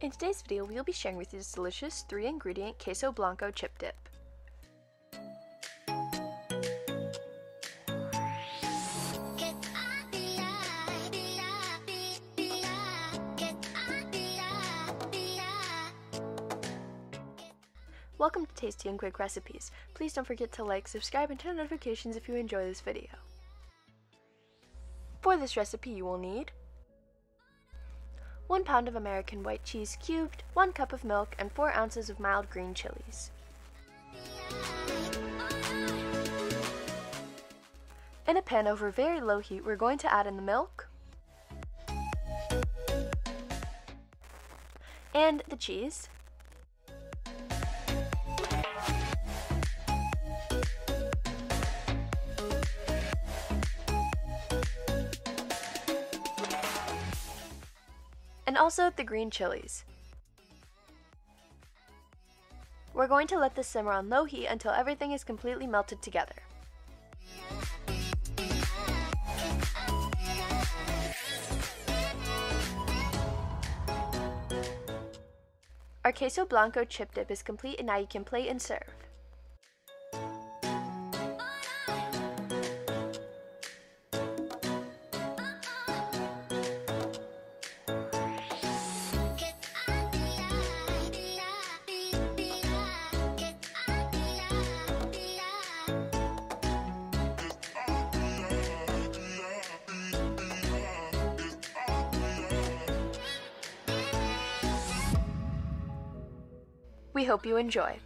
In today's video, we will be sharing with you this delicious 3-ingredient Queso Blanco chip dip. Welcome to Tasty and Quick Recipes. Please don't forget to like, subscribe, and turn on notifications if you enjoy this video. For this recipe you will need 1 pound of American white cheese cubed, 1 cup of milk, and 4 ounces of mild green chilies. In a pan over very low heat, we're going to add in the milk and the cheese. Also the green chilies. We're going to let this simmer on low heat until everything is completely melted together. Our queso blanco chip dip is complete and now you can plate and serve. We hope you enjoy.